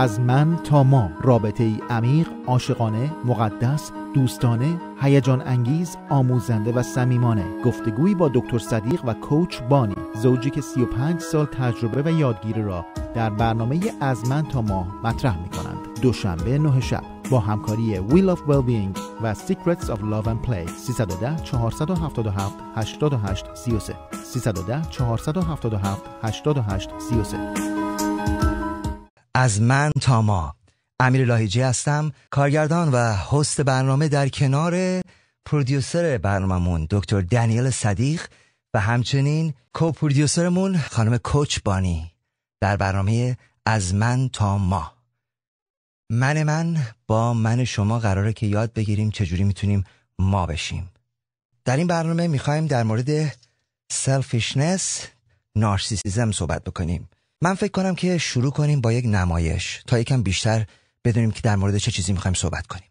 از من تا ما. رابطه ای عمیق، عاشقانه، مقدس، دوستانه، هیجان انگیز، آموزنده و صمیمانه. گفتگویی با دکتر صدیق و کوچ بانی، زوجی که 35 سال تجربه و یادگیری را در برنامه از من تا ما مطرح می کنند. دوشنبه نه شب با همکاری Wheel of Wellbeing و Secrets of Love and Play. 310 477 88 33 310 477 88 33 از من تا ما. امیر لاهیجی هستم کارگردان و host برنامه در کنار producer برنامهمون دکتر دانیل صدیق و همچنین co-producer مون خانم coach بانی در برنامه از من تا ما. من من با من شما قراره که یاد بگیریم چجوری می‌تونیم ما بشیم. در این برنامه می‌خوایم در مورد selfishness نارسیسیزم صحبت بکنیم. من فکر کنم که شروع کنیم با یک نمایش تا یکم بیشتر بدونیم که در مورد چه چیزی می‌خوایم صحبت کنیم.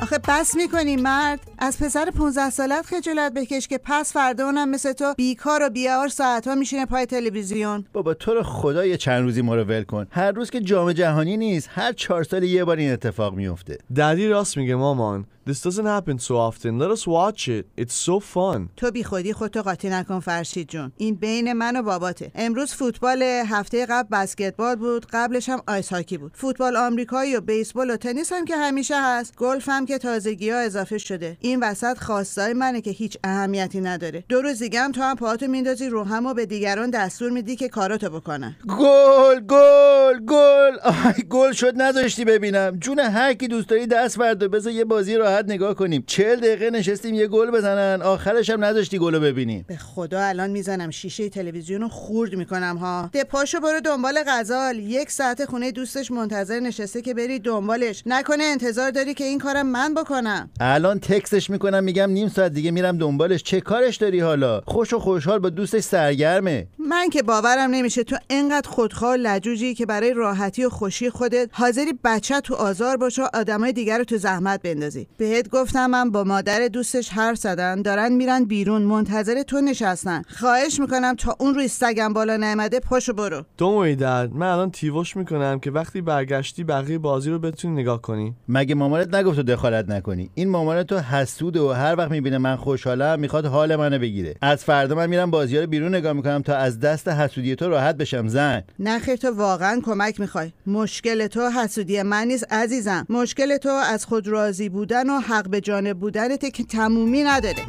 آخه بس می‌کنی مرد. از پسر 15 سالت خجالت بکش که پس فردا اونم مثل تو بیکار و بیار ساعتها میشینه پای تلویزیون. بابا تو رو خدا یه چند روزی ما رو ول کن. هر روز که جام جهانی نیست هر چهار سال یه بار این اتفاق میفته ددی راست میگه مامان. This doesn't happen so often. Let us watch it. It's so fun. تو بی خودی خودتو قاطی نکن فرشید جون. این بین من و باباته. امروز فوتبال هفته قبل بسکتبال بود. قبلش هم ice hockey بود. فوتبال آمریکایی و بیسبال و تنیس هم که همیشه هست. گلف هم که تازگی ها اضافه شده. این وسط خواستای منه که هیچ اهمیتی نداره. دو روز دیگه هم تو هم پاهاتو میندازی رو هم و به دیگران دستور میدی که کاراتو بکنن. گل گل گل. آی گل شد نذاشتی ببینم. جون هر کی دوست داری دست بردار. بذار یه بازی راحت نگاه کنیم. چل دقیقه نشستیم یه گل بزنن. آخرش هم نذاشتی گلو ببینیم. به خدا الان می‌زنم. شیشه تلویزیون رو خورد می‌کنم ها. ده پاشو برو دنبال غزال. یک ساعت خونه دوستش منتظر نشسته که بری دنبالش. نکنه انتظار داری که این کارم من بکنم. الان تکسش می‌کنم میگم نیم ساعت دیگه میرم دنبالش. چه کارش داری حالا؟ خوش و خوشحال با دوستش سرگرمه. من که باورم نمیشه تو انقدر خودخواه لجوجی که برای راحتی و خوشی خودت حاضری بچه تو آزار باشه و آدمای دیگر رو تو زحمت بندازی. بهت گفتم من با مادر دوستش حرف زدن دارن میرن بیرون منتظر تو نشستن. خواهش می‌کنم تا اون روی سگم بالا نعمده پاشو برو. worry dad. من الان تیوش می‌کنم که وقتی برگشتی بقیه بازی رو بتونی نگاه کنی. مگه مامانت نگفت تو دخالت نکنی؟ این مامانت تو حسوده و هر وقت می‌بینه من خوشحالم می‌خواد حال منو بگیره. از فردا من میرم بازی رو بیرون نگاه می‌کنم تا از دست حسودی تو راحت بشم زن. نخیر تو واقعا کمک می‌خوای. مشکل تو حسودی من نیست عزیزم. مشکل تو از خود راضی بودن و حق به جانب بودنته که تمومی نداره.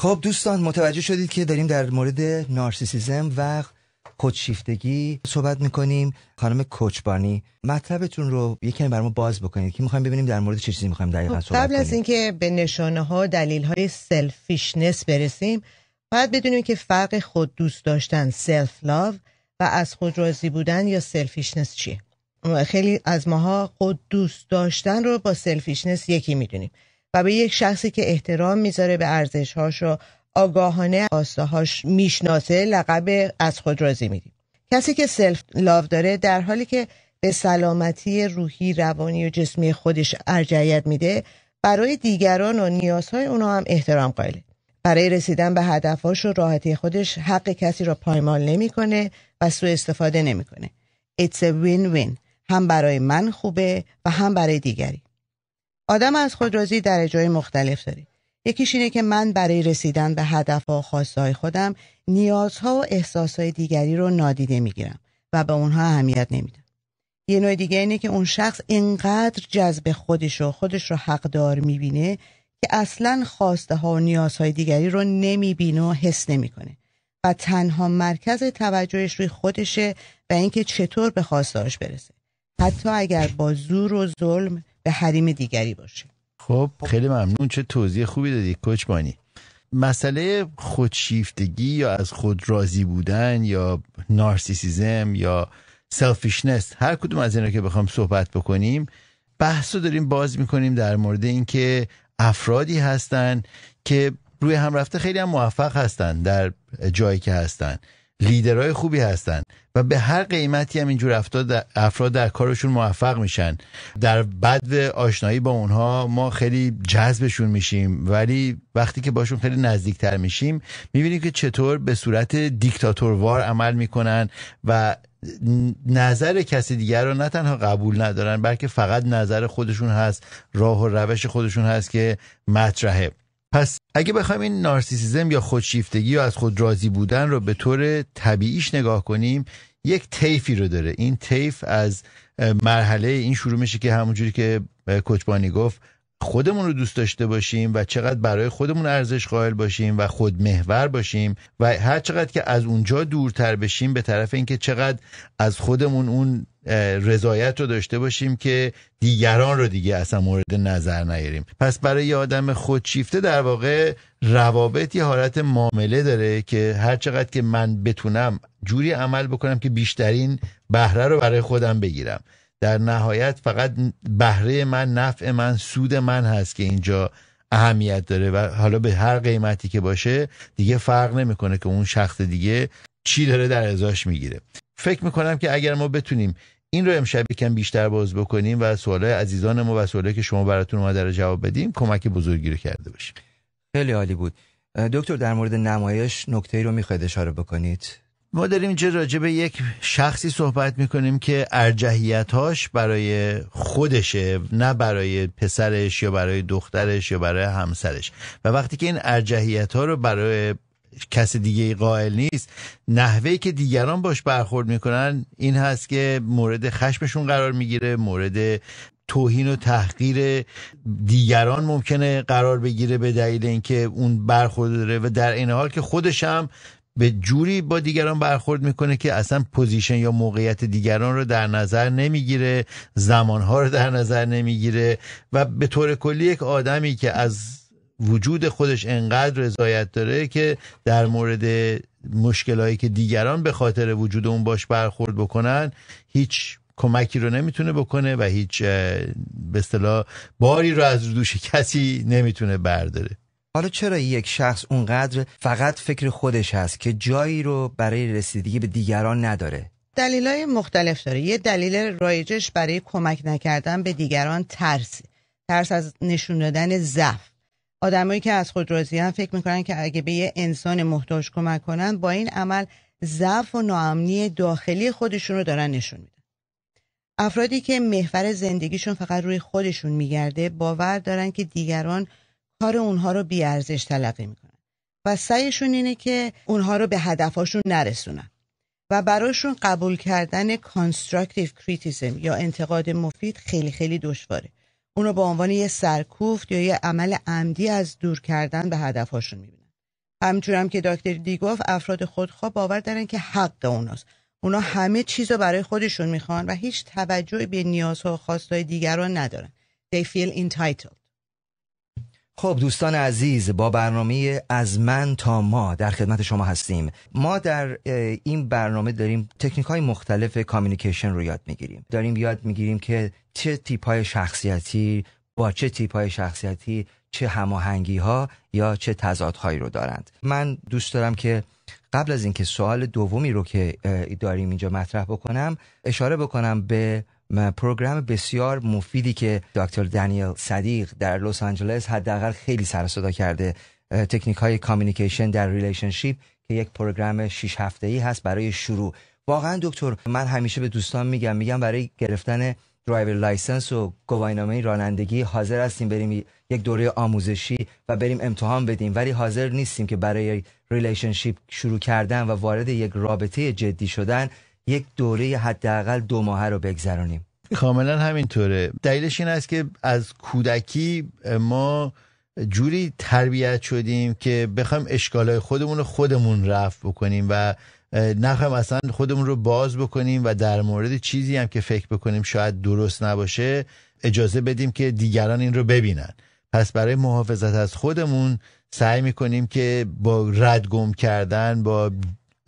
خب دوستان متوجه شدید که داریم در مورد نارسیسیزم و خودشیفتگی صحبت می‌کنیم. خانم coach بانی مطلبتون رو یکم برامون باز بکنید که می‌خوایم ببینیم در مورد چه چیزی می‌خوایم دقیقا صحبت قبل از کنیم. اینکه به نشانه ها دلیل های selfishness برسیم باید بدونیم که فرق خود دوست داشتن self love و از خود راضی بودن یا selfishness چیه. خیلی از ماها خود دوست داشتن رو با selfishness یکی می‌دونیم. و به یک شخصی که احترام می‌ذاره به ارزشهاش و آگاهانه هاش می‌شناسه لقب از خود راضی میدیم. کسی که سلف لاو داره در حالی که به سلامتی روحی روانی و جسمی خودش ارجعیت میده برای دیگران و نیازهای اونا هم احترام قائله. برای رسیدن به هدفهاش و راحتی خودش حق کسی را پایمال نمی‌کنه و سوء استفاده نمی‌کنه. It's a win-win. هم برای من خوبه و هم برای دیگری. آدم از خود راضی در جای مختلف داره. یکیش اینه که من برای رسیدن به هدفها و خواستهای خودم نیازها و احساسهای دیگری رو نادیده می‌گیرم و به اونها اهمیت نمیدم. یه نوع دیگه اینه که اون شخص اینقدر جذب خودش و خودش رو حقدار می‌بینه که اصلا خواسته ها و نیازهای دیگری رو نمی‌بینه و حس نمی‌کنه و تنها مرکز توجهش روی خودشه و اینکه چطور به خواستهاش برسه. حتی اگر با زور و ظلم به حریم دیگری باشه. خب خیلی ممنون. چه توضیح خوبی دادی coach بانی. مسئله خودشیفتگی یا از خود راضی بودن یا نارسیسیزم یا selfishness هر کدوم از اینا که بخوام صحبت بکنیم بحث رو داریم باز می‌کنیم در مورد اینکه افرادی هستن که روی هم رفته خیلی هم موفق هستن در جایی که هستن. لیدرهای خوبی هستن و به هر قیمتی هم اینجور افراد در کارشون موفق میشن. در بد آشنایی با اونها ما خیلی جذبشون میشیم ولی وقتی که باشون خیلی نزدیکتر میشیم می‌بینیم که چطور به صورت دیکتاتوروار عمل می‌کنن و نظر کسی دیگر رو نه تنها قبول ندارن بلکه فقط نظر خودشون هست راه و روش خودشون هست که مطرحه. پس اگه بخوایم این نارسیسیزم یا خودشیفتگی یا از خود راضی بودن رو به طور طبیعیش نگاه کنیم یک تیفی رو داره. این تیف از مرحله این شروع میشه که همونجوری که کوچبانی گفت خودمون رو دوست داشته باشیم و چقدر برای خودمون ارزش قائل باشیم و خودمحور باشیم و هر چقدر که از اونجا دورتر بشیم به طرف اینکه چقدر از خودمون اون رضایت رو داشته باشیم که دیگران رو دیگه اصلا مورد نظر نیاریم. پس برای یه آدم خودشیفته در واقع روابط یه حالت معامله داره که هر چقدر که من بتونم جوری عمل بکنم که بیشترین بهره رو برای خودم بگیرم. در نهایت فقط بهره من نفع من سود من هست که اینجا اهمیت داره و حالا به هر قیمتی که باشه دیگه فرق نمی‌کنه که اون شخص دیگه چی داره در ازاش می‌گیره. فکر می‌کنم که اگر ما بتونیم این رو امشب یکم بیشتر باز بکنیم و سوالای عزیزان ما و سوالایی که شما براتون اومده رو جواب بدیم کمک بزرگی رو کرده باشیم. خیلی عالی بود. دکتر در مورد نمایش نکته رو می‌خواید اشاره بکنید؟ ما داریم اینجا راجع به یک شخصی صحبت می‌کنیم که ارجحیتاش برای خودشه نه برای پسرش یا برای دخترش یا برای همسرش. و وقتی که این ارجحیت ها رو برای کس دیگه قائل نیست نحوه که دیگران باش برخورد می‌کنن این هست که مورد خشمشون قرار می‌گیره مورد توهین و تحقیر دیگران ممکنه قرار بگیره به دلیل اینکه اون برخورد داره و در این حال که خودش هم به جوری با دیگران برخورد می‌کنه که اصلا position یا موقعیت دیگران رو در نظر نمی‌گیره زمانها رو در نظر نمی‌گیره و به طور کلی یک آدمی که از وجود خودش انقدر رضایت داره که در مورد مشکلهایی که دیگران به خاطر وجود اون باش برخورد بکنن هیچ کمکی رو نمی‌تونه بکنه و هیچ به اصطلاح باری رو از دوش کسی نمی‌تونه برداره. حالا چرا یک شخص اونقدر فقط فکر خودش هست که جایی رو برای رسیدگی به دیگران نداره؟ دلیل های مختلف داره. یه دلیل رایجش برای کمک نکردن به دیگران ترس. ترس از نشون دادن ضعف. آدمایی که از خود راضی هم فکر می‌کنن که اگه به یه انسان محتاج کمک کنن با این عمل ضعف و ناامنی داخلی خودشون رو دارن نشون میدن. افرادی که محور زندگیشون فقط روی خودشون میگرده باور دارن که دیگران کار اونها رو بیارزش تلقی می‌کنن. و سعیشون اینه که اونها رو به هدفاشون نرسونن. و براشون قبول کردن constructive criticism یا انتقاد مفید خیلی خیلی دشواره. اونو به عنوان یه سرکوفت یا یه عمل عمدی از دور کردن به هدفهاشون می‌بینن. همچون که دکتر دی گفت افراد خودخواه باور دارن که حق اوناست. اونا همه چیز رو برای خودشون می‌خوان و هیچ توجهی به نیازها و خواستهای دیگران ندارن. They feel entitled. خب دوستان عزیز با برنامه از من تا ما در خدمت شما هستیم. ما در این برنامه داریم تکنیک های مختلف کامیونیکیشن رو یاد می‌گیریم. داریم یاد می‌گیریم که چه تیپ های شخصیتی با چه تیپ های شخصیتی چه هماهنگی ها یا چه تضادهایی رو دارند. من دوست دارم که قبل از اینکه سوال دومی رو که داریم اینجا مطرح بکنم اشاره بکنم به program بسیار مفیدی که دکتر دانیل صدیق در لس آنجلس حداقل خیلی سر صدا کرده. تکنیک های communication در relationship که یک program 6 هفته ای هست برای شروع. واقعا دکتر من همیشه به دوستان میگم میگم برای گرفتن driver license و گواهینامه رانندگی حاضر هستیم بریم یک دوره آموزشی و بریم امتحان بدیم. ولی حاضر نیستیم که برای relationship شروع کردن و وارد یک رابطه جدی شدن یک دوره حداقل دو ماه رو بگذرانیم کاملا همینطوره. دلیلش این است که از کودکی ما جوری تربیت شدیم که بخوایم اشکالای خودمون رو خودمون رفع بکنیم و نخوایم اصلا خودمون رو باز بکنیم و در مورد چیزی هم که فکر بکنیم شاید درست نباشه اجازه بدیم که دیگران این رو ببینن. پس برای محافظت از خودمون سعی می‌کنیم که با ردگم کردن با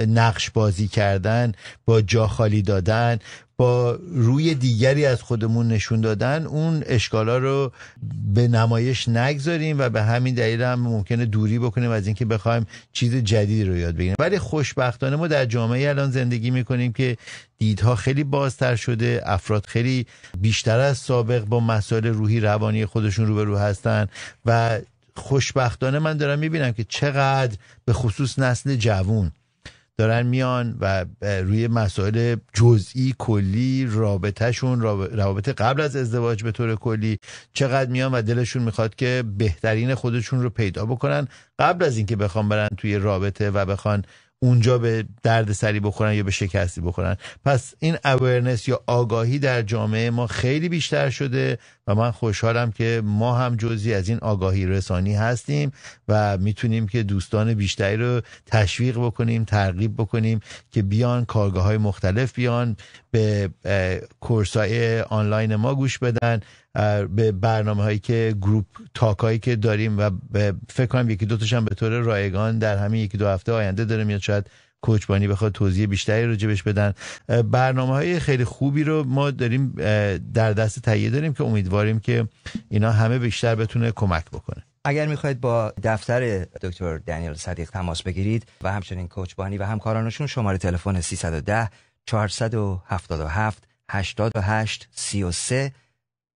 نقش بازی کردن با جا خالی دادن با روی دیگری از خودمون نشون دادن اون اشکالا رو به نمایش نگذاریم و به همین دلیل هم ممکنه دوری بکنیم از اینکه بخوایم چیز جدیدی رو یاد بگیریم. ولی خوشبختانه ما در جامعه الان زندگی می‌کنیم که دیدها خیلی بازتر شده افراد خیلی بیشتر از سابق با مسائل روحی روانی خودشون روبرو هستن و خوشبختانه من دارم می‌بینم که چقدر به خصوص نسل جوون دارن میان و روی مسائل جزئی کلی رابطهشون روابط قبل از ازدواج به طور کلی چقدر میان و دلشون می‌خواد که بهترین خودشون رو پیدا بکنن قبل از اینکه بخوان برن توی رابطه و بخوان اونجا به درد سری بخورن یا به شکستی بخورن. پس این اورنس یا آگاهی در جامعه ما خیلی بیشتر شده و من خوشحالم که ما هم جزی از این آگاهی رسانی هستیم و می‌تونیم که دوستان بیشتری رو تشویق بکنیم ترغیب بکنیم که بیان کارگاه های مختلف بیان به کورسای آنلاین ما گوش بدن. به برنامه هایی که گروپ تاک هایی که داریم و فکر کنم یکی دوتاش هم به طور رایگان در همین یکی دو هفته آینده داره میاد شاید کوچبانی بخواد توضیح بیشتری رو جبش بدن. برنامه های خیلی خوبی رو ما داریم در دست تهیه داریم که امیدواریم که اینا همه بیشتر بتونه کمک بکنه. اگر می‌خواید با دفتر دکتر دانیل صدیق تماس بگیرید و همچنین کوچبانی و همکارانشون شماره تلفن 310 477 88 33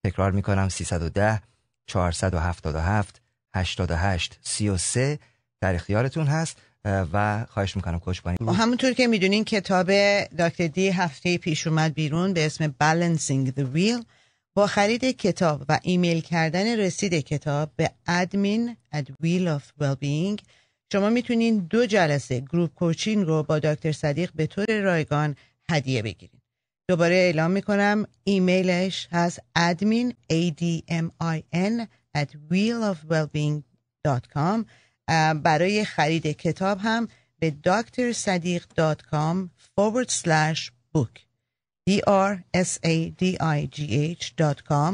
تکرار می‌کنم. 310 477 88 33 در اختیارتون هست و خواهش می‌کنم کوچ بانی همونطور که می‌دونین کتاب دکتر دی هفته پیش اومد بیرون به اسم Balancing the Wheel. با خرید کتاب و ایمیل کردن رسید کتاب به admin at wheel of wellbeing. شما می‌تونین دو جلسه گروپ کوچینگ رو با دکتر صدیق به طور رایگان هدیه بگیرید دوباره اعلام می‌کنم ایمیلش هست admin admin at wheelofwellbeing.com برای خرید کتاب هم به drsadiq.com forward slash book. D r s a d i g h dot com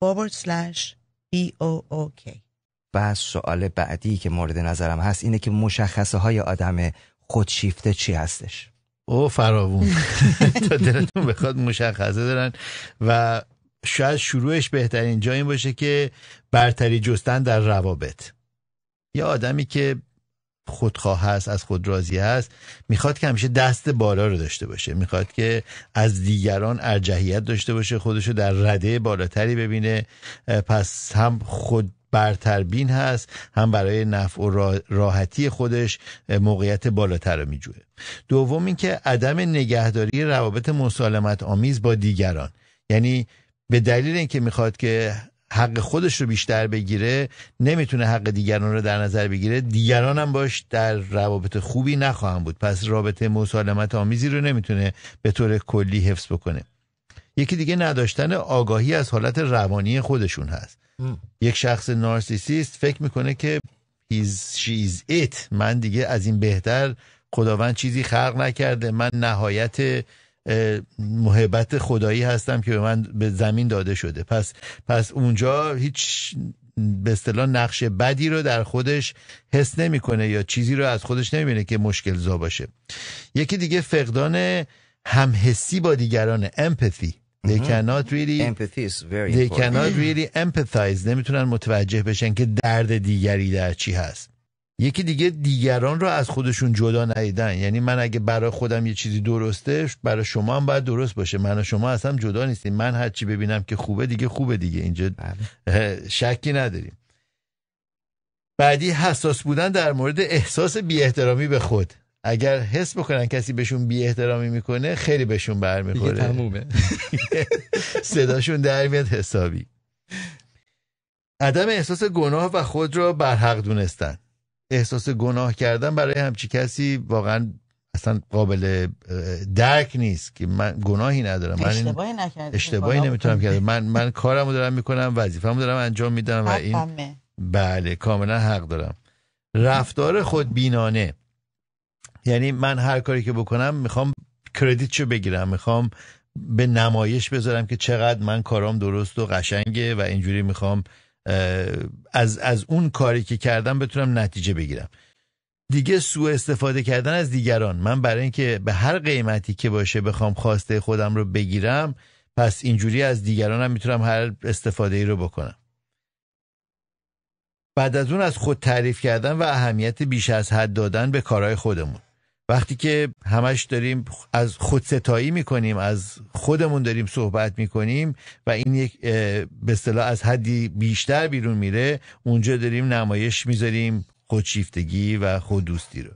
forward slash b o o k. و سوال بعدی که مورد نظرم هست اینه که مشخصه های آدم خودشیفته چی هستش؟ او فراوون. تا دلتون بخواد مشخصه دارن. و شاید شروعش بهترین جا این باشه که برتری جستن در روابط. یه آدمی که خودخواه هست از خود راضی هست می‌خواد که همیشه دست بالا رو داشته باشه. می‌خواد که از دیگران ارجحیت داشته باشه خودشو در رده بالاتری ببینه. پس هم خود برتربین هست هم برای نفع و راحتی خودش موقعیت بالاتر رو میجوه. دوم اینکه عدم نگهداری روابط مسالمت آمیز با دیگران. یعنی به دلیل اینکه می‌خواد که حق خودش رو بیشتر بگیره نمی‌تونه حق دیگران رو در نظر بگیره دیگران هم باش در روابط خوبی نخواهم بود. پس رابطه مسالمت آمیزی رو نمی‌تونه به طور کلی حفظ بکنه. یکی دیگه نداشتن آگاهی از حالت روانی خودشون هست. یک شخص نارسیسیست فکر می‌کنه که he's, she's it. من دیگه از این بهتر خداوند چیزی خلق نکرده. من نهایت محبت خدایی هستم که به من به زمین داده شده. پس پس اونجا هیچ به اصطلاح نقش بدی رو در خودش حس نمی‌کنه یا چیزی رو از خودش نمی‌بینه که مشکل زا باشه. یکی دیگه فقدان همحسی با دیگران empathy. They cannot really Empathy is very They important. cannot really empathize. نمی‌تونن متوجه بشن که درد دیگری در چی هست. یکی دیگه دیگران رو از خودشون جدا ندیدن. یعنی من اگه برای خودم یه چیزی درسته برای شما هم باید درست باشه. من و شما اصلا جدا نیستیم. من هر چی ببینم که خوبه دیگه خوبه دیگه. اینجا شکی نداریم. بعدی حساس بودن در مورد احساس بی احترامی به خود. اگر حس بکنن کسی بهشون بی احترامی می‌کنه خیلی بهشون دیگه برمیخوره تمومه. صداشون در میاد حسابی. عدم احساس گناه و خود را برحق دونستن. احساس گناه کردن برای همچی کسی واقعا اصلا قابل درک نیست که من گناهی ندارم. من اشتباهی نکردی. اشتباهی نمی‌تونم کرد من من کارمو دارم می‌کنم وظیفه‌مو دارم انجام میدم و این. بله کاملا حق دارم. رفتار خود بینانه یعنی من هر کاری که بکنم می‌خوام کردیتشو بگیرم می‌خوام به نمایش بذارم که چقدر من کارام درست و قشنگه و اینجوری می‌خوام از, از اون کاری که کردم بتونم نتیجه بگیرم. دیگه سوء استفاده کردن از دیگران. من برای اینکه به هر قیمتی که باشه بخوام خواسته خودم رو بگیرم پس اینجوری از دیگرانم می‌تونم هر استفاده ای رو بکنم. بعد از اون از خود تعریف کردن و اهمیت بیش از حد دادن به کارهای خودمون. وقتی که همش داریم از خود ستایی می‌کنیم از خودمون داریم صحبت می‌کنیم و این یک به اصطلاح از حدی بیشتر بیرون میره اونجا داریم نمایش می‌ذاریم خودشیفتگی و خوددوستی رو.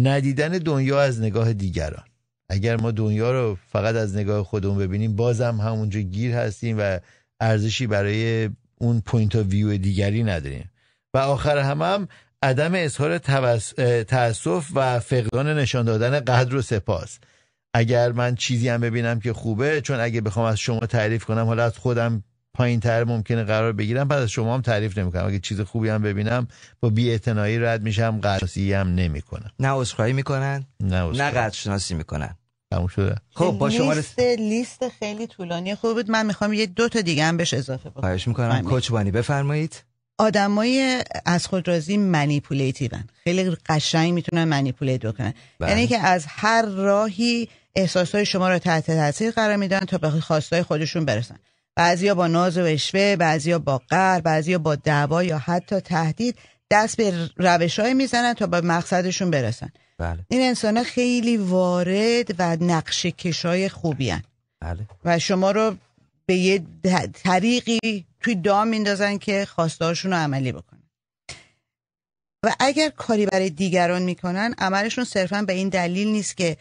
ندیدن دنیا از نگاه دیگران. اگر ما دنیا رو فقط از نگاه خودمون ببینیم بازم همونجا گیر هستیم و ارزشی برای اون point view دیگری نداریم. و آخر هم, هم عدم اظهار تاسف و فقدان نشان دادن قدر و سپاس. اگر من چیزی هم ببینم که خوبه چون اگه بخوام از شما تعریف کنم حالا از خودم پایین تر ممکنه قرار بگیرم بعد از شما هم تعریف نمی‌کنم. اگه چیز خوبی هم ببینم با بی رد میشم قدرشناسی هم نمی‌کنم. نه عذرخواهی می‌کنن؟ نه نه قدرشناسی می‌کنن. تموم شده. خب با شما لیست لیست خیلی طولانی خوب بود. من می‌خوام یه دو تا دیگه هم بهش اضافه بکنم. خواهش می‌کنم. کوچ بانی بفرمایید. آدمای از خود راضی منیپولیتیون خیلی قشنگ می‌تونن منیپولیت بکنن بله. یعنی که از هر راهی احساسهای شما رو تحت تاثیر قرار میدن تا به خواستای خودشون برسن بعضیا با ناز و اشوه بعضیا با قهر بعضیا با دعوا یا حتی تهدید دست به روش های می‌زنن تا به مقصدشون برسن بله. این انسان خیلی وارد و نقش کشای خوبی هن. بله. و شما رو به یه طریقی توی دام میندازن که خواستهاشون رو عملی بکنن. و اگر کاری برای دیگران می‌کنن عملشون صرفا به این دلیل نیست که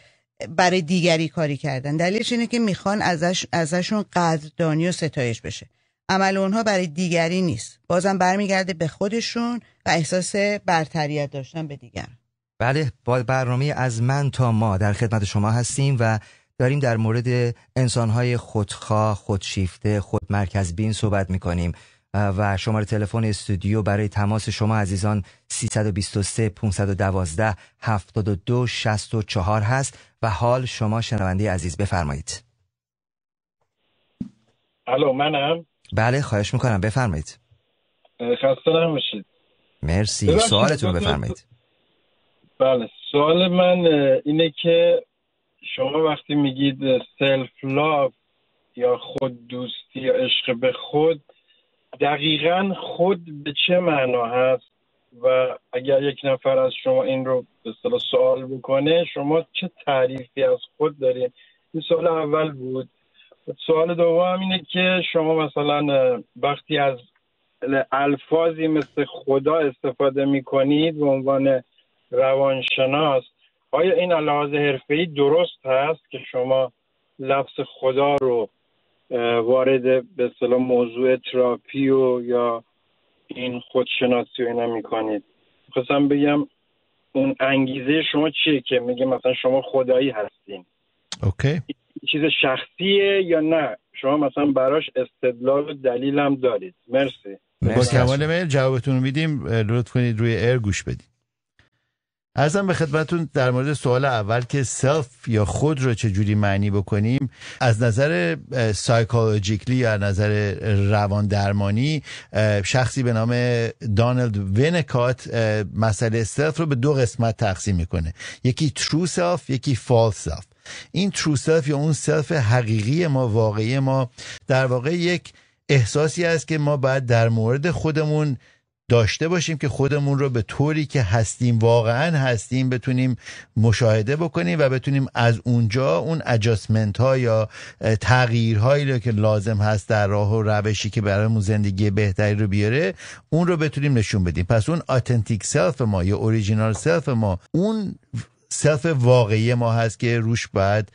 برای دیگری کاری کردن. دلیلش اینه که می‌خوان ازش ازشون قدردانی و ستایش بشه. عمل اونها برای دیگری نیست. بازم برمیگرده به خودشون و احساس برتریت داشتن به دیگران. بله با برنامه از من تا ما در خدمت شما هستیم و داریم در مورد انسانهای خودخواه، خودشیفته، خودمرکز بین صحبت می‌کنیم. و شماره تلفن استودیو برای تماس شما عزیزان 323 512 72 64 هست و حال شما شنونده عزیز بفرمایید. الو منم. بله خواهش می‌کنم. بفرمایید. خسته نمیشید مرسی. سوالتون بفرمایید. بله سوال من اینه که شما وقتی میگید سلف لاف یا خود دوستی یا عشق به خود دقیقا خود به چه معنا هست؟ و اگر یک نفر از شما این رو به سوال بکنه شما چه تعریفی از خود دارید؟ این سوال اول بود. سوال دوم اینه که شما مثلا وقتی از الفاظی مثل خدا استفاده می‌کنید به عنوان روانشناس آیا این لحاظ حرفه‌ای درست هست که شما لفظ خدا رو وارد به اصطلاح موضوع تراپی و یا این خودشناسی و اینا می‌کنید؟ خواستم بگم اون انگیزه شما چیه که میگه مثلا شما خدایی هستین؟ اوکی. چیز شخصیه یا نه؟ شما مثلا براش استدلال و دلیل هم دارید. مرسی. با کمال mail جوابتون میدیم. لطف کنید روی air گوش بدید. عرضم به خدمتون در مورد سوال اول که self یا خود رو چجوری معنی بکنیم از نظر psychologically یا نظر روان درمانی شخصی به نام دانالد وینکات مسئله self رو به دو قسمت تقسیم می‌کنه. یکی true self یکی false self این true self یا اون self حقیقی ما واقعی ما در واقع یک احساسی است که ما باید در مورد خودمون داشته باشیم که خودمون رو به طوری که هستیم واقعا هستیم بتونیم مشاهده بکنیم و بتونیم از اونجا اون adjustment ها یا تغییرهایی رو که لازم هست در راه و روشی که برامون زندگی بهتری رو بیاره اون رو بتونیم نشون بدیم. پس اون authentic self ما یا original self ما اون self واقعی ما هست که روش باید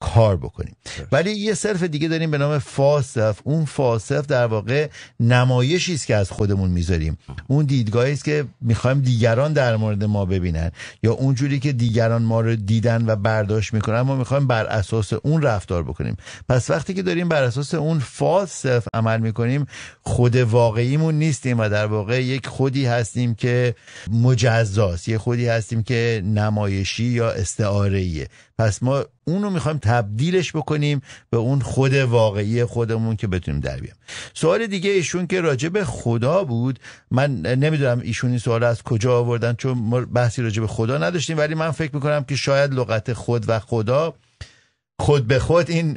کار بکنیم. ولی یه صرف دیگه داریم به نام فاسف اون فاسف در واقع نمایشی است که از خودمون می‌ذاریم. اون دیدگاهی است که می‌خوایم دیگران در مورد ما ببینن یا اونجوری که دیگران ما رو دیدن و برداشت می‌کنن ما می‌خوایم بر اساس اون رفتار بکنیم. پس وقتی که داریم بر اساس اون فاسف عمل می‌کنیم خود واقعیمون نیستیم و در واقع یک خودی هستیم که مجزاست. یه خودی هستیم که نمایشی یا استعاره پس ما اونو می‌خوایم تبدیلش بکنیم به اون خود واقعی خودمون که بتونیم در بیام سوال دیگه ایشون که راجع به خدا بود من نمی‌دونم ایشون این سوال از کجا آوردن چون ما بحثی راجع به خدا نداشتیم ولی من فکر می‌کنم که شاید لغت خود و خدا خود به خود این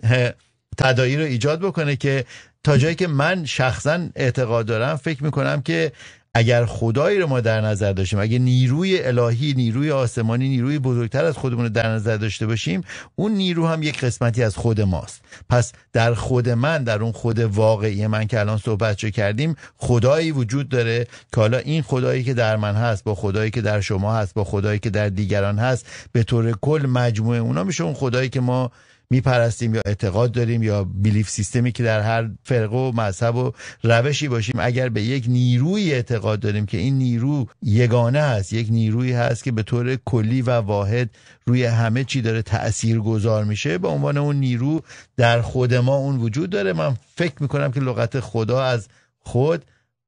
تدایی رو ایجاد بکنه که تا جایی که من شخصا اعتقاد دارم فکر می‌کنم که اگر خدایی رو ما در نظر داشتیم اگر نیروی الهی نیروی آسمانی نیروی بزرگتر از خودمون رو در نظر داشته باشیم اون نیرو هم یک قسمتی از خود ماست. پس در خود من در اون خود واقعی من که الان صحبت کردیم خدایی وجود داره که حالا این خدایی که در من هست با خدایی که در شما هست با خدایی که در دیگران هست به طور کل مجموعه اونا میشه اون خدایی که ما میپرستیم یا اعتقاد داریم یا بیلیف سیستمی که در هر فرقه و مذهب و روشی باشیم اگر به یک نیروی اعتقاد داریم که این نیرو یگانه هست یک نیروی هست که به طور کلی و واحد روی همه چی داره تأثیر گذار میشه به عنوان اون نیرو در خود ما اون وجود داره من فکر می‌کنم که لغت خدا از خود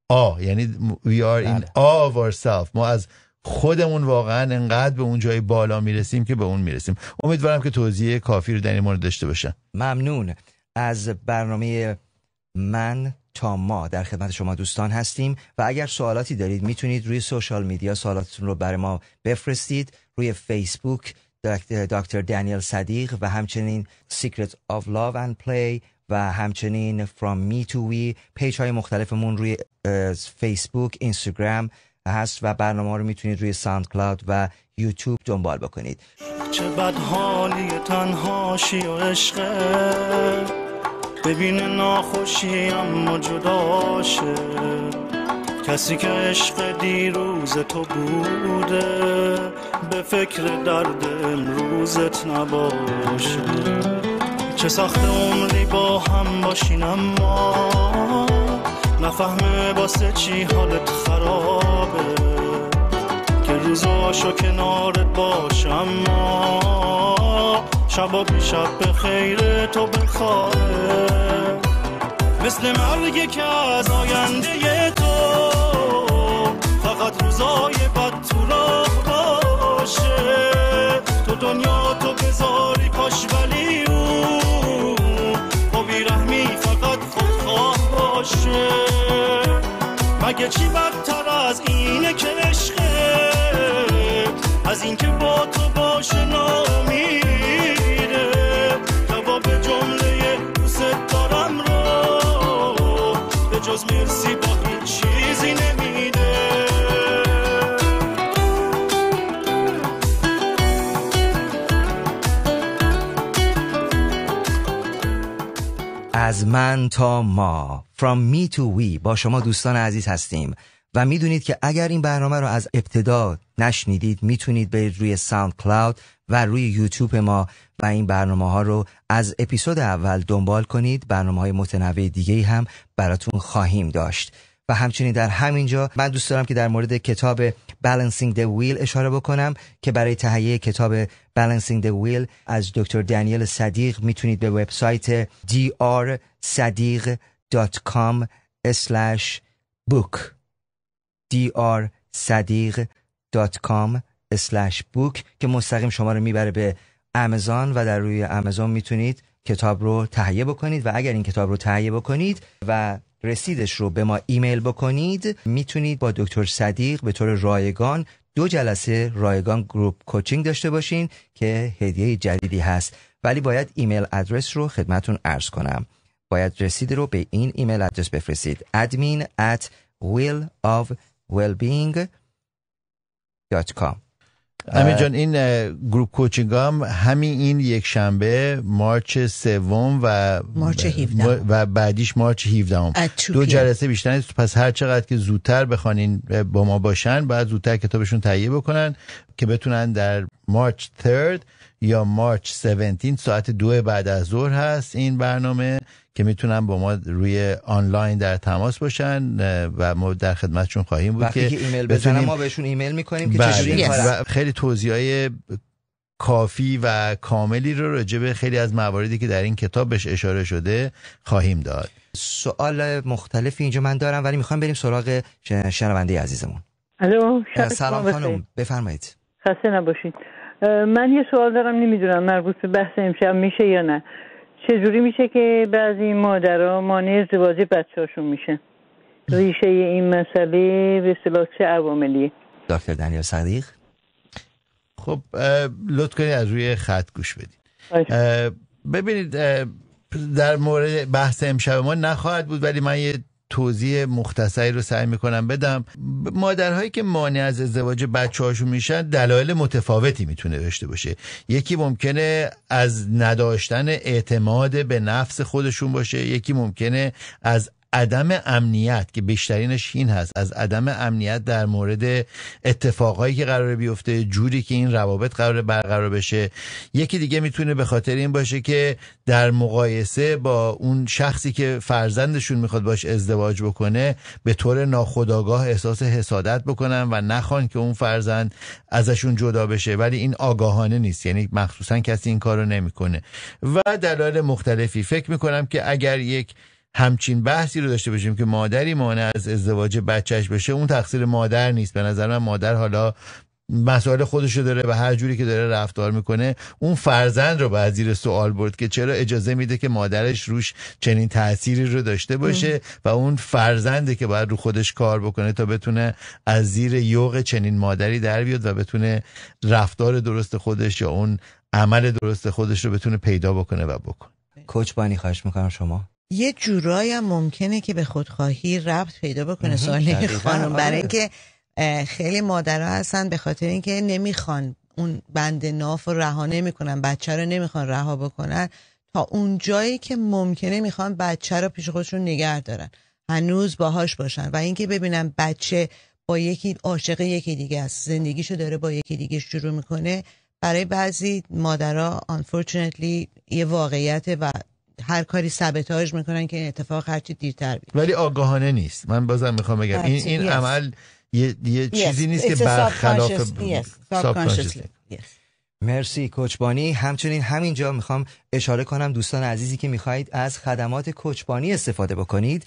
آ یعنی we are in بله. awe of ourselves ما از خودمون واقعا انقدر به اون جای بالا می‌رسیم که به اون می‌رسیم. امیدوارم که توضیح کافی رو در این مورد داشته باشم ممنون. از برنامه من تا ما در خدمت شما دوستان هستیم و اگر سوالاتی دارید می‌تونید روی سوشال میدیا سوالاتتون رو برای ما بفرستید. روی فیسبوک دکتر- دانیل صدیق و همچنین Secret of Love and Play و همچنین From Me to We. پیج های مختلفمون روی فیسبوک اینستاگرام هست و برنامه رو می‌تونید روی ساوند کلاود و یوتیوب دنبال بکنید. چه بد حالی تنهاشی و عشقه. ببین ناخوشی اما جداشه. کسی که عشق دیروز تو بوده به فکر درد امروزت نباشه. چه سخت عمری با هم باشین اما نفهمه واسه چی حالت خرابه. که روزاشو کنارت باشم اما شبا بی شب به خیر تو بخواه مثل مرگی که از آینده تو. فقط روزای بد تو راه باشه. تو دنیا تو بذاری پاش ولی مگه چی بدتر از اینه که عشقه از اینکه با تو باشه نامیره جواب جمله دوست دارم رو به جز مرسی با چیزی نمیده. از من تا ما. From me to we با شما دوستان عزیز هستیم و می‌دونید که اگر این برنامه رو از ابتدا نشنیدید می‌تونید برید روی ساوند کلاود و روی یوتیوب ما و این برنامه ها رو از اپیزود اول دنبال کنید. برنامه های متنوع دیگه هم براتون خواهیم داشت. و همچنین در همینجا من دوست دارم که در مورد کتاب Balancing the Wheel اشاره بکنم که برای تهیه کتاب Balancing the Wheel از دکتر دانیل صدیق می‌تونید به وبسایت drsadiq.com book drsadiq.com book که مستقیم شما رو می‌بره به امازون و در روی امازون می‌تونید کتاب رو تهیه بکنید و اگر این کتاب رو تهیه بکنید و رسیدش رو به ما ایمیل بکنید می‌تونید با دکتر صدیق به طور رایگان دو جلسه رایگان group coaching داشته باشین که هدیه جدیدی هست. ولی باید ایمیل ادرس رو خدمتون عرض کنم. باید رسید رو به این ایمیل ادرس بفرستید admin at willofwellbeing.com امیر جان این گروپ کوچینگ هم همین این یک شنبه مارچ سوم و مارچ 17. و بعدیش مارچ 17 هم. At 2 دو. جلسه بیشتر نیست پس هر چقدر که زودتر بخوانین با ما باشن بعد زودتر کتابشون تهیه بکنن که بتونن در مارچ 3 یا مارچ 17 ساعت دو بعد از ظهر هست این برنامه که می‌تونن با ما روی آنلاین در تماس باشن و ما در خدمتشون خواهیم بود که ایمیل بتونیم- ما بهشون ایمیل می‌کنیم که بله. چجوری و خیلی توضیح کافی و کاملی رو راجع به خیلی از مواردی که در این کتاب بهش اشاره شده خواهیم داد. سوال مختلفی اینجا من دارم ولی می‌خوام بریم سراغ شنونده عزیزمون. الو سلام. خانم بفرمایید. خسته نباشید. من یه سوال دارم نمی‌دونم مربوط به بحث امشب میشه یا نه. چجوری میشه که بعضی مادرها مانع ازدواج بچه هاشون میشن ریشه این مسئله به اصطلاح چه عواملیه؟ دکتر دنیل صدیق؟ خب لطف کنید از روی خط گوش بدید. ببینید در مورد بحث امشب ما نخواهد بود ولی من یه توضیح مختصری رو سعی می‌کنم بدم. مادرهایی که مانع از ازدواج بچه هاشون میشن دلایل متفاوتی می‌تونه داشته باشه. یکی ممکنه از نداشتن اعتماد به نفس خودشون باشه یکی ممکنه از عدم امنیت که بیشترینش این هست از عدم امنیت در مورد اتفاقایی که قرار بیفته جوری که این روابط قرار برقرار بشه. یکی دیگه می‌تونه به خاطر این باشه که در مقایسه با اون شخصی که فرزندشون می‌خواد باش ازدواج بکنه به طور ناخودآگاه احساس حسادت بکنن و نخوان که اون فرزند ازشون جدا بشه. ولی این آگاهانه نیست یعنی مخصوصا کسی این کارو نمی‌کنه. و دلایل مختلفی. فکر می‌کنم که اگر یک همچین بحثی رو داشته باشیم که مادری مانع از ازدواج بچهش بشه اون تقصیر مادر نیست. به نظر من مادر حالا مسائل خودشو داره و هر جوری که داره رفتار می‌کنه اون فرزند رو باید زیر سوال برد که چرا اجازه میده که مادرش روش چنین تأثیری رو داشته باشه و اون فرزنده که باید رو خودش کار بکنه تا بتونه از زیر یوغ چنین مادری در بیاد و بتونه رفتار درست خودش یا اون عمل درست خودش رو بتونه پیدا بکنه و بکنه. کوچ بانی خواهش می‌کنم شما. یه جورایی هم ممکنه که به خودخواهی ربط پیدا بکنه سوال خانم برای آره. اینکه خیلی مادرها هستن به خاطر اینکه نمی‌خوان اون بند ناف رو رها نمی‌کنن بچه رو نمی‌خوان رها بکنن. تا اون جایی که ممکنه می‌خوان بچه رو پیش خودشون نگه دارن. هنوز باهاش باشن. و اینکه ببینن بچه با یکی عاشق یکی دیگه است. زندگیشو داره با یکی دیگه شروع می‌کنه. برای بعضی مادرها unfortunately یه واقعیت و هر کاری سبتاژ می‌کنن که این اتفاق هرچی دیرتر بیاد ولی آگاهانه نیست. من بازم می‌خوام بگم این این Yes. عمل یه, یه چیزی نیست که it's برخلاف yes. Yes. مرسی کوچبانی. همچنین همینجا می‌خوام اشاره کنم دوستان عزیزی که می‌خواهید از خدمات کوچ بانی استفاده بکنید.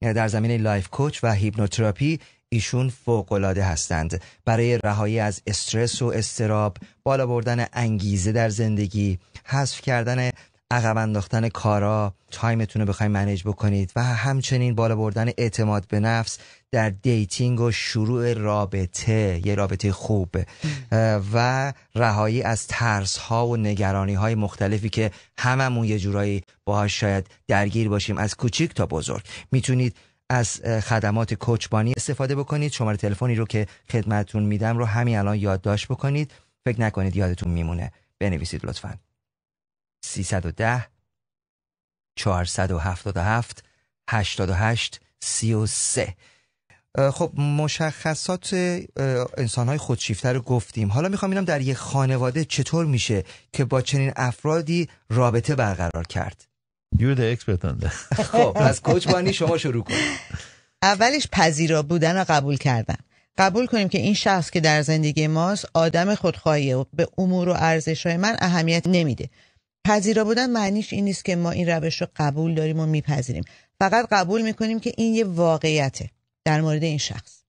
در زمینه life coach و hypnotherapy ایشون فوقالعاده هستند. برای رهایی از استرس و اضطراب بالا بردن انگیزه در زندگی حذف کردن عقب انداختن کارا تایمتون رو بخواید manage بکنید و همچنین بالا بردن اعتماد به نفس در dating و شروع رابطه یه رابطه خوب. و رهایی از ترس ها و نگرانی های مختلفی که هممون یه جورایی باهاش شاید درگیر باشیم از کوچیک تا بزرگ. می‌تونید از خدمات کوچبانی استفاده بکنید. شماره تلفنی رو که خدمتتون میدم رو همین الان یادداشت بکنید. فکر نکنید یادتون میمونه. بنویسید لطفاً. 310 477 88 33 اه، خب مشخصات انسان های خودشیفته رو گفتیم. حالا می‌خوام ببینم در یک خانواده چطور میشه که با چنین افرادی رابطه برقرار کرد؟ You're the expert on that. خب از کوچبانی شما شروع کنید اولش پذیرا بودن و قبول کردن. قبول کنیم که این شخص که در زندگی ماست آدم خودخواهیه و به امور و ارزش های من اهمیت نمیده. پذیرا بودن معنیش این نیست که ما این روش رو قبول داریم و میپذیریم. فقط قبول می‌کنیم که این یه واقعیته در مورد این شخص.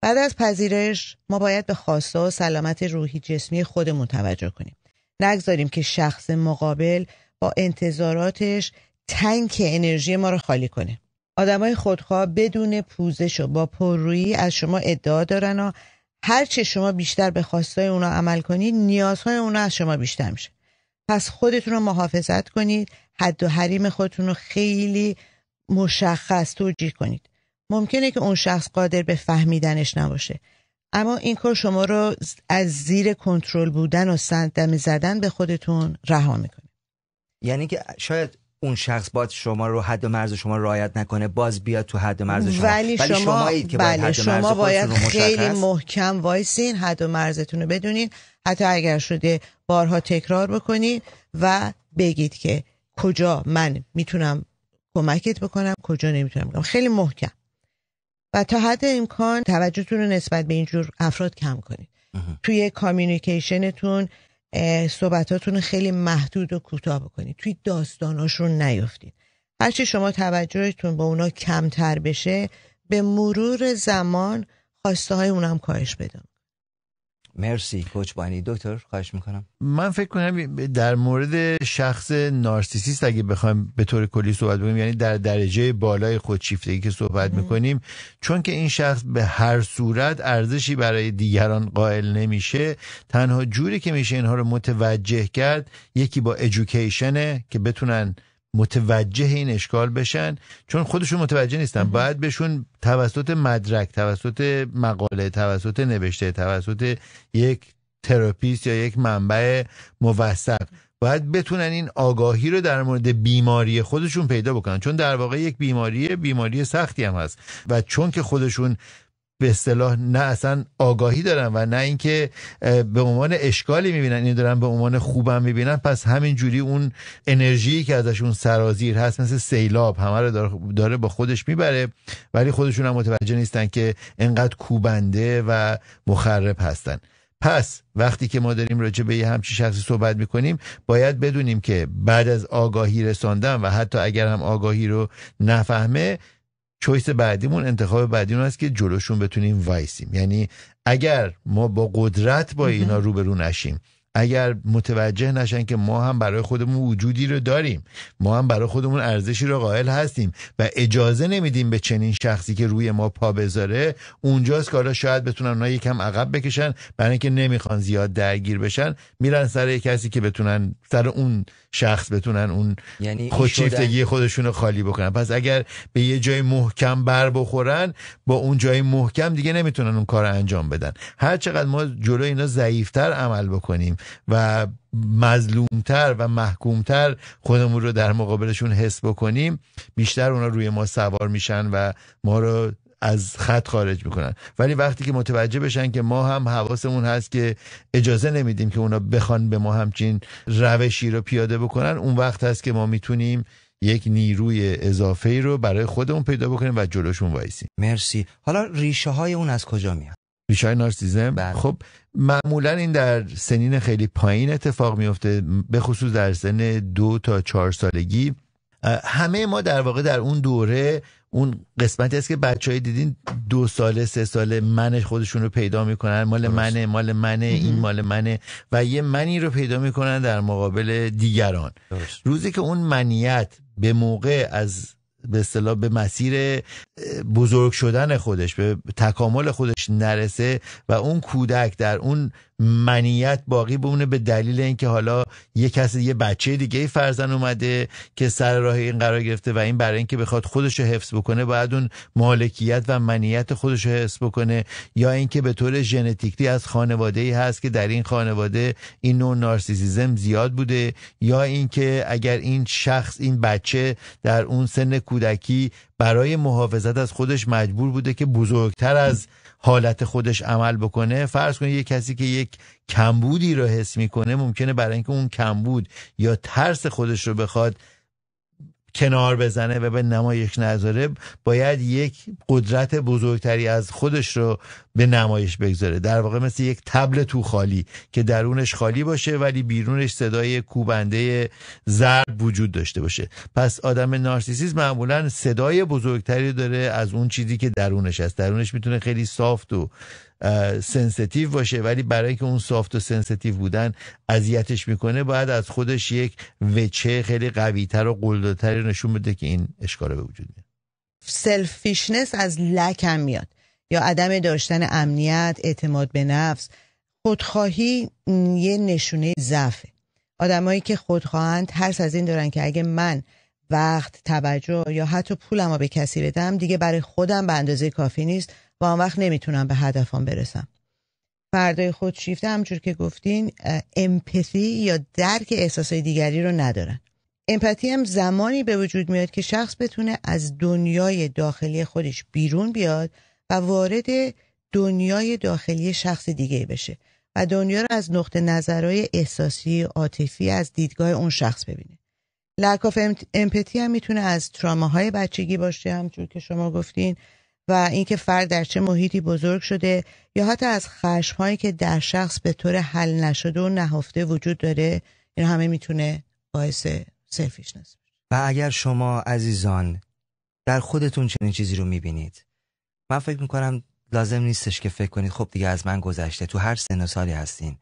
بعد از پذیرش ما باید به خواسته و سلامت روحی جسمی خودمون توجه کنیم. نگذاریم که شخص مقابل با انتظاراتش تنک انرژی ما رو خالی کنه. آدمای خودخواه بدون پوزش و با پررویی از شما ادعا دارن و هرچه شما بیشتر به خواستای اونا عمل کنید نیازهای اونا از شما بیشتر میشه. پس خودتون رو محافظت کنید حد و حریم خودتون رو خیلی مشخص توجیه کنید. ممکنه که اون شخص قادر به فهمیدنش نباشه. اما این کار شما رو از زیر کنترل بودن و صدمه زدن به خودتون رها می‌کنه. یعنی که شاید اون شخص باید شما رو حد و مرز شما رعایت نکنه باز بیاد تو حد و مرز شما. ولی شما شمایید که باید بله حد مرز شما باید خیلی محکم وایسین حد و مرزتون رو بدونین. حتی اگر شده بارها تکرار بکنید و بگید که کجا من می‌تونم کمکت بکنم کجا نمی‌تونم بکنم. خیلی محکم. و تا حد امکان توجهتون رو نسبت به اینجور افراد کم کنید توی کامیونیکیشنتون صحبتاتون خیلی محدود و کوتاه بکنید. توی داستاناشون نیفتید. هرچی شما توجهتون با اونا کمتر بشه به مرور زمان خواسته های اونم کاهش بدم. مرسی کوچ بانی. دکتر خواهش می‌کنم. من فکر کنم در مورد شخص نارسیسیست اگه بخوایم به طور کلی صحبت بکنیم یعنی در درجه بالای خودشیفتگی که صحبت می‌کنیم چون که این شخص به هر صورت ارزشی برای دیگران قائل نمیشه تنها جوری که میشه اینها رو متوجه کرد یکی با ادویکیشنه که بتونن متوجه این اشکال بشن چون خودشون متوجه نیستن. باید بهشون توسط مدرک توسط مقاله توسط نوشته توسط یک تراپیست یا یک منبع موثق باید بتونن این آگاهی رو در مورد بیماری خودشون پیدا بکنن. چون در واقع یک بیماری بیماری سختی هم هست. و چون که خودشون به اصطلاح نه اصلا آگاهی دارن و نه اینکه به عنوان اشکالی می‌بینن. این دارن به عنوان خوبم می‌بینن. پس همین جوری اون انرژی که ازشون سرازیر هست مثل سیلاب همه رو داره با خودش می‌بره. ولی خودشون هم متوجه نیستن که انقدر کوبنده و مخرب هستن. پس وقتی که ما داریم راجع به یه همچی شخصی صحبت می‌کنیم باید بدونیم که بعد از آگاهی رساندن و حتی اگر هم آگاهی رو نفهمه چویس بعدیمون انتخاب بعدیمون هست که جلوشون بتونیم وایسیم. یعنی اگر ما با قدرت با اینا روبرو نشیم اگر متوجه نشن که ما هم برای خودمون وجودی رو داریم. ما هم برای خودمون ارزشی رو قائل هستیم و اجازه نمیدیم به چنین شخصی که روی ما پا بذاره اونجاست که حالا شاید بتونن اونا یکم عقب بکشن برای اینکه نمی‌خوان زیاد درگیر بشن میرن سر کسی که بتونن سر اون شخص بتونن اون یعنی خودشیفتگی خودشون رو خالی بکنن. پس اگر به یه جای محکم بر بخورن با اون جای محکم دیگه نمی‌تونن اون کار انجام بدن. هر چقدر ما جلو اینا ضعیفتر عمل بکنیم و مظلومتر و محکومتر خودمون رو در مقابلشون حس بکنیم بیشتر اونا روی ما سوار میشن و ما رو از خط خارج می‌کنن. ولی وقتی که متوجه بشن که ما هم حواسمون هست که اجازه نمیدیم که اونا بخوان به ما همچین روشی رو پیاده بکنن اون وقت هست که ما می‌تونیم یک نیروی اضافه رو برای خودمون پیدا بکنیم و جلوشون وایسیم. مرسی. حالا ریشه های اون از کجا میاد؟ ریشه های نارسیزم بله. خب معمولا این در سنین خیلی پایین اتفاق میفته به خصوص در سن دو تا چهار سالگی. همه ما در واقع در اون دوره اون قسمتی است که بچه های دیدین دو ساله سه ساله من خودشون رو پیدا می‌کنن. مال منه مال منه این مال منه و یه منی رو پیدا می‌کنن در مقابل دیگران. درست. روزی که اون منیت به موقع از به اصطلاح به مسیر بزرگ شدن خودش به تکامل خودش نرسه و اون کودک در اون منیت باقی بمونه به دلیل اینکه حالا یه کسی یه بچه دیگه فرزن اومده که سر راه این قرار گرفته و این برای اینکه بخواد خودش رو حفظ بکنه باید اون مالکیت و منیت خودش رو حفظ بکنه یا اینکه به طور ژنتیکی از خانواده ای هست که در این خانواده این نوع نارسیسیزم زیاد بوده یا اینکه اگر این شخص این بچه در اون سن کودکی برای محافظت از خودش مجبور بوده که بزرگتر از حالت خودش عمل بکنه فرض کنید یه کسی که یک کمبودی رو حس می‌کنه ممکنه برای اینکه اون کمبود یا ترس خودش رو بخواد کنار بزنه و به نمایش نذاره باید یک قدرت بزرگتری از خودش رو به نمایش بگذاره. در واقع مثل یک تبل تو خالی که درونش خالی باشه ولی بیرونش صدای کوبنده ضرب وجود داشته باشه. پس آدم نارسیسیسم معمولا صدای بزرگتری داره از اون چیزی که درونش هست. درونش می‌تونه خیلی soft و sensitive باشه ولی برای که اون soft و sensitive بودن اذیتش می‌کنه باید از خودش یک وجه خیلی قویتر و قلدرتری نشون بده که این اشکال به وجود میاد. selfishness از lack هم میاد. یا عدم داشتن امنیت اعتماد به نفس. خودخواهی یه نشونه ضعفه. آدمایی که خودخواهند ترس از این دارن که اگه من وقت توجه یا حتی پولم رو به کسی بدم دیگه برای خودم به اندازه کافی نیست. و آن وقت نمی‌تونم به هدفم برسم. فردای خودشیفته همجور که گفتین امپاتی یا درک احساسای دیگری رو ندارن. امپاتی هم زمانی به وجود میاد که شخص بتونه از دنیای داخلی خودش بیرون بیاد و وارد دنیای داخلی شخص دیگه بشه و دنیا رو از نقطه نظرهای احساسی عاطفی از دیدگاه اون شخص ببینه. lack empathy هم می‌تونه از تراماهای بچگی باشه همجور که شما گفتین. و اینکه فرد در چه محیطی بزرگ شده یا حتی از خشمهایی که در شخص به طور حل نشده و نهفته وجود داره این همه می‌تونه باعث selfishness و اگر شما عزیزان در خودتون چنین چیزی رو می‌بینید من فکر می‌کنم لازم نیستش که فکر کنید خب دیگه از من گذشته تو هر سن و سالی هستین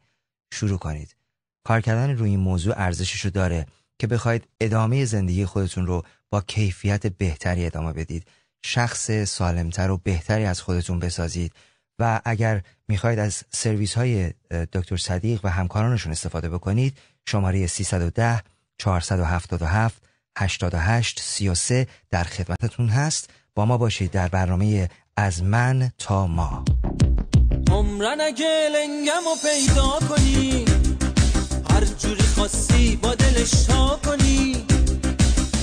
شروع کنید. کار کردن روی این موضوع ارزشش رو داره که بخواید ادامه زندگی خودتون رو با کیفیت بهتری ادامه بدید. شخص سالمتر و بهتری از خودتون بسازید و اگر می‌خواید از سرویس های دکتر صدیق و همکارانشون استفاده بکنید شماره 310 477 88 33 در خدمتتون هست. با ما باشید در برنامه از من تا ما. عمرن اگه لنگم و پیدا کنی هر جوری خواستی با دلش تا کنی.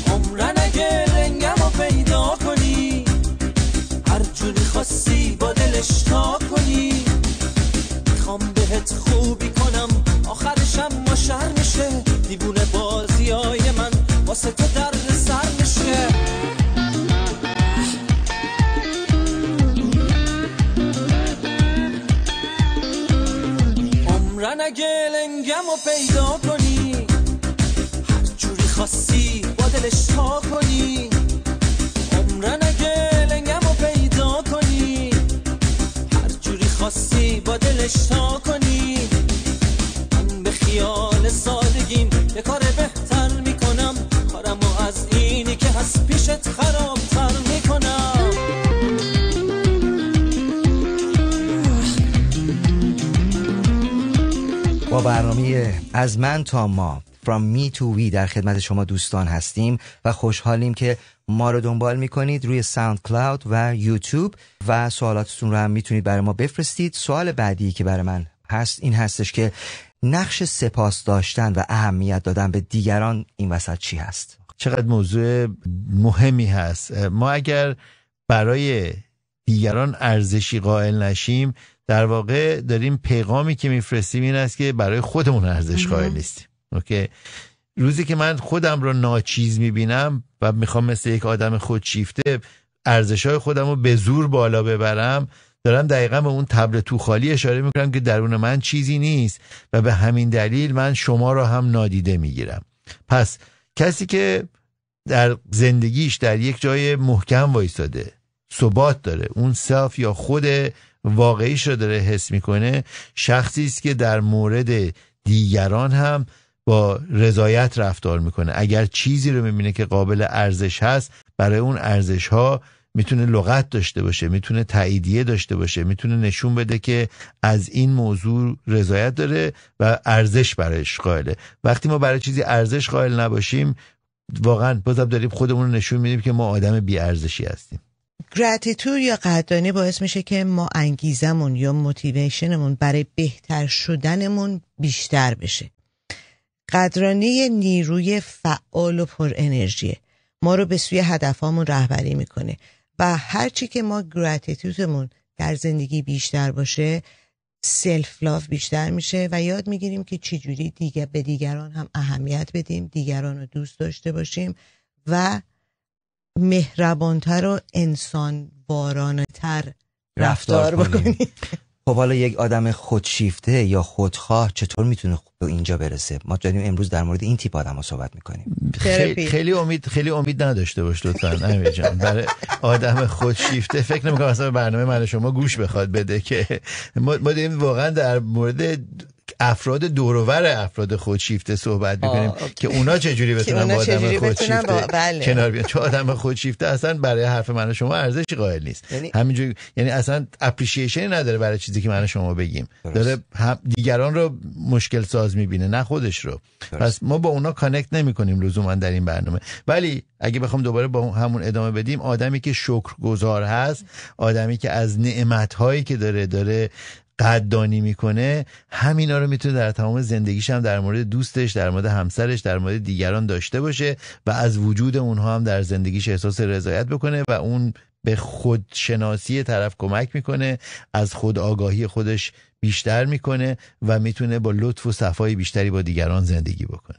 عمرن اگه لنگم و پیدا کنی خواستی با دلش تا کنی؟ می‌خوام بهت خوبی کنم آخرشم ما شر میشه. دیوونه بازی های من واسه تو در سر میشه. عمرن اگه لنگم و پیدا از من تا ما. From me to we. در خدمت شما دوستان هستیم و خوشحالیم که ما رو دنبال می‌کنید روی ساوند کلاود و یوتیوب و سوالاتتون رو هم می‌تونید برای ما بفرستید. سوال بعدی که برای من هست این هستش که نقش سپاس داشتن و اهمیت دادن به دیگران این وسط چی هست؟ چقدر موضوع مهمی هست. ما اگر برای دیگران ارزشی قائل نشیم. در واقع داریم پیغامی که میفرستیم این است که برای خودمون ارزش قائل نیستیم. اوکی. روزی که من خودم رو ناچیز می‌بینم و می‌خوام مثل یک آدم خودشیفته ارزش های خودم رو به زور بالا ببرم دارم دقیقا به اون تبل تو خالی اشاره می‌کنم که درون من چیزی نیست و به همین دلیل من شما رو هم نادیده می‌گیرم. پس کسی که در زندگیش در یک جای محکم وایستاده ثبات داره. اون سلف یا خود واقعیش رو داره حس می‌کنه. شخصی است که در مورد دیگران هم با رضایت رفتار می‌کنه. اگر چیزی رو می‌بینه که قابل ارزش هست برای اون ارزش ها می‌تونه لغت داشته باشه می‌تونه تاییدیه داشته باشه می‌تونه نشون بده که از این موضوع رضایت داره و ارزش برایش قائله وقتی ما برای چیزی ارزش قائل نباشیم واقعا بازم داریم خودمون رو نشون میدیم که ما آدم بی ارزشی هستیم. gratitude یا قدردانی باعث میشه که ما انگیزمون یا motivation مون برای بهتر شدنمون بیشتر بشه. قدردانی نیروی فعال و پر انرژیه. ما رو به سوی هدفهامون رهبری می‌کنه و هرچی که ما gratitude مون در زندگی بیشتر باشه self love بیشتر میشه و یاد می‌گیریم که چجوری دیگه به دیگران هم اهمیت بدیم دیگران رو دوست داشته باشیم و مهربانتر و انسان بارانتر رفتار بکنیم خب حالا یک آدم خودشیفته یا خودخواه چطور می‌تونه به اینجا برسه؟ ما داریم امروز در مورد این تیپ آدم ها صحبت می‌کنیم. خیلی, خیلی امید خیلی امید نداشته باش لطفا امیر جان. برای آدم خودشیفته فکر نمی‌کنم اصلا برنامه من شما گوش بخواد بده که ما ما داریم واقعا در مورد افراد دورور افراد خودشیفته صحبت می‌کنیم که اونا چجوری بتونن با آدم خودشیفته. بله. کنار بیان چون آدم خودشیفته اصلا برای حرف من و شما ارزشی قائل نیست یعنی... همینجوری یعنی اصلا اپریشیشنی نداره برای چیزی که من و شما بگیم. داره هم دیگران رو مشکل ساز می‌بینه نه خودش رو. پس ما با اونا کانکت نمی‌کنیم لزوما در این برنامه ولی اگه بخوام دوباره با همون ادامه بدیم آدمی که شکرگزار هست آدمی که از نعمت که داره داره قدردانی می‌کنه همینا رو می‌تونه در تمام زندگیش هم در مورد دوستش در مورد همسرش در مورد دیگران داشته باشه و از وجود اونها هم در زندگیش احساس رضایت بکنه و اون به خودشناسی طرف کمک می‌کنه از خود آگاهی خودش بیشتر می‌کنه و می‌تونه با لطف و صفای بیشتری با دیگران زندگی بکنه.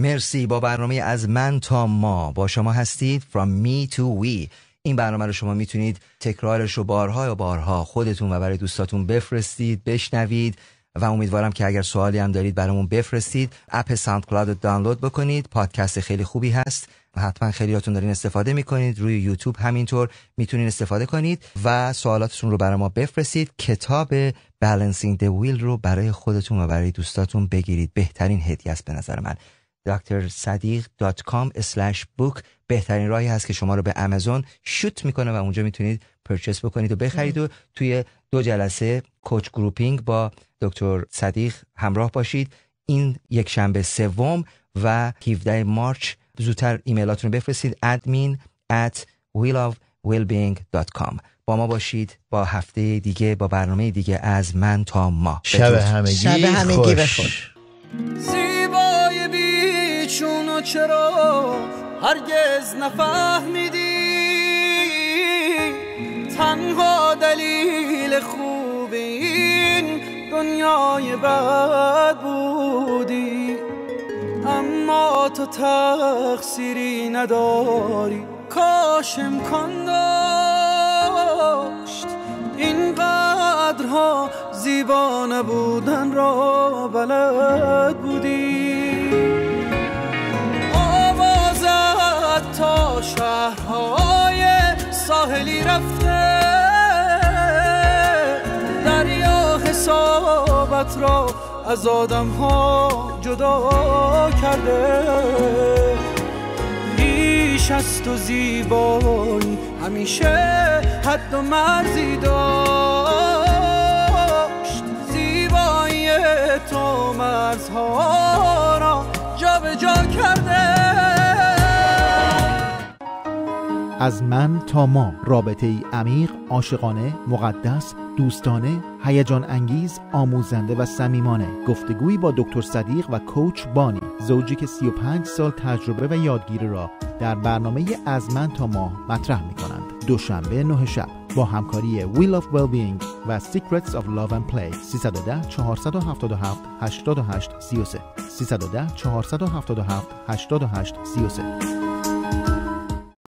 مرسی. با برنامه از من تا ما با شما هستید. From me to we. این برنامه رو شما می‌تونید تکرارش رو بارها یا بارها خودتون و برای دوستاتون بفرستید بشنوید و امیدوارم که اگر سوالی هم دارید برامون بفرستید. اپ ساوند کلاود دانلود بکنید. پادکست خیلی خوبی هست حتما خیلیاتون دارین استفاده می‌کنید. روی یوتیوب همینطور می‌تونین استفاده کنید و سوالاتتون رو برای ما بفرستید. کتاب Balancing the Wheel رو برای خودتون و برای دوستاتون بگیرید. بهترین هدیه است به نظر من. drsadiq.com book. بهترین راهی هست که شما رو به آمازون شوت می‌کنه و اونجا می‌تونید پرچس بکنید و بخرید و توی دو جلسه کوچ گروپینگ با دکتر صدیق همراه باشید. این یک شنبه سوم و 17 مارچ. زودتر ایمیلاتون رو بفرستید. admin at wheelofwellbeing.com با ما باشید با هفته دیگه با برنامه دیگه از من تا ما. شب همگی شب همگی بخیر. زیبای بیچون و چرا هرگز نفهمیدی. تنها دلیل خوب این دنیای بد بودی. اما تو تقصیری نداری. کاش امکان داشت. این قدرها زیبا نبودن را بلد بودی. شهرهای ساحلی رفته. دریا حسابت را از آدم ها جدا کرده. بیش از تو زیبایی همیشه حد و مرزی داشت. زیبایی تو مرزها را جا به جا کرده. از من تا ما. رابطه ای عمیق، عاشقانه، مقدس، دوستانه، هیجان انگیز، آموزنده و صمیمانه. گفتگویی با دکتر صدیق و کوچ بانی، زوجی که 35 سال تجربه و یادگیری را در برنامه از من تا ما مطرح می کنند. دوشنبه 9 شب با همکاری Wheel of Wellbeing و Secrets of Love and Play. 310 477 88 33 310 477 88 33